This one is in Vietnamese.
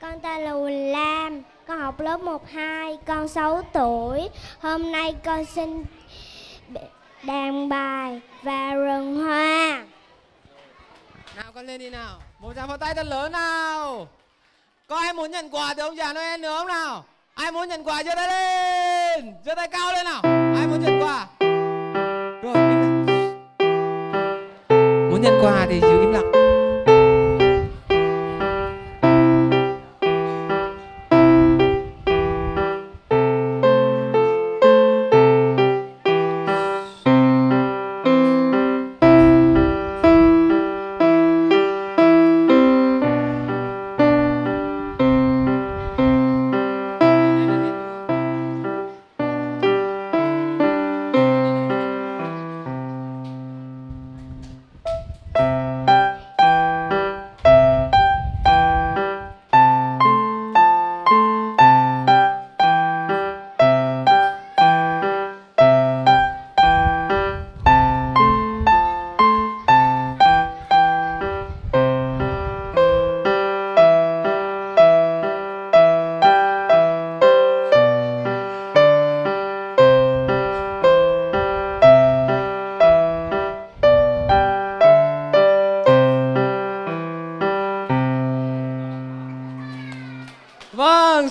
Con tên là Quỳnh Lam, con học lớp 1-2, con 6 tuổi. Hôm nay con xin đàn bài và rừng hoa. Nào con lên đi nào. Một tràng pháo tay thật lớn nào. Có ai muốn nhận quà từ ông già Noel nữa không nào? Ai muốn nhận quà giơ tay lên. Giơ tay cao lên nào. Ai muốn nhận quà? Rồi im lặng. Muốn nhận quà thì giữ im lặng. 왕